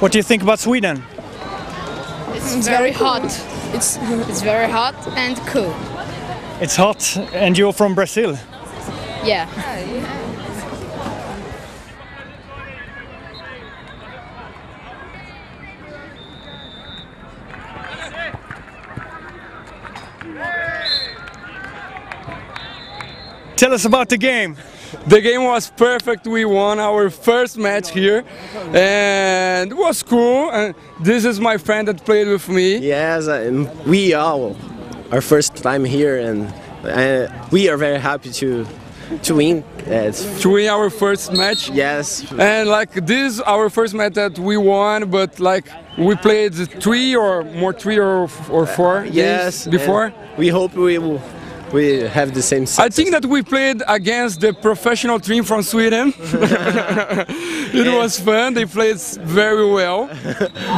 What do you think about Sweden? It's very hot. It's it's very hot and cool. It's hot, and you're from Brazil. Yeah. Tell us about the game. The game was perfect. We won our first match here, and it was cool. And this is my friend that played with me. Yes, and we all our first time here, and uh, we are very happy to to win. Yes, To win our first match, yes, and like this, our first match that we won. But like we played three or more, three or or four yes. before. We hope we will we have the same. I think that we played against the professional team from Sweden. it was fun. They played very well.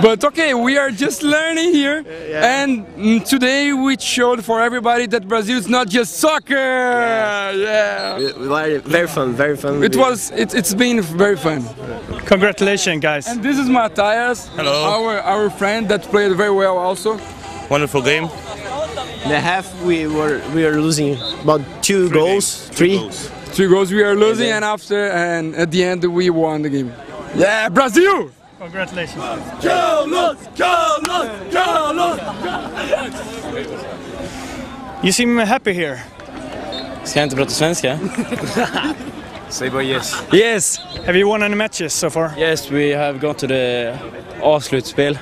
But okay, we are just learning here. And mm, today we showed for everybody that Brazil is not just soccer. Yeah. We- we very fun, very fun. It was. It, it's been very fun. Congratulations, guys. And this is Matthias, Hello. our our friend that played very well also. Wonderful game. The half we were we were losing about two goals, three. Three goals we are losing, then- and after and at the end we won the game. Yeah, Brazil! Congratulations. You seem happy here. Ska jag inte prata svenska? Say boy yes. Yes! Have you won any matches so far? Yes, we have gone to the A-slutspel.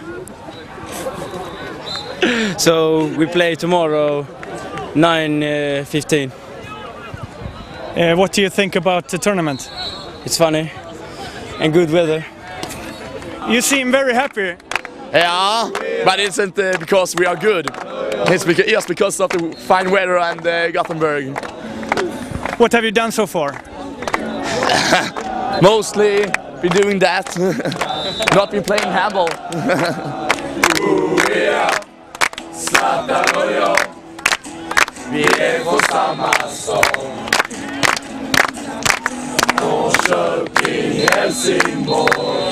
So we play tomorrow 9.15. Uh, what do you think about the tournament? It's funny and good weather. You seem very happy. Yeah, but it's not uh, because we are good. It's because, just because of the fine weather and uh, Gothenburg. What have you done so far? Mostly been doing that. Not been playing handball. Vi på samma sång. Norrköping, Helsingborg.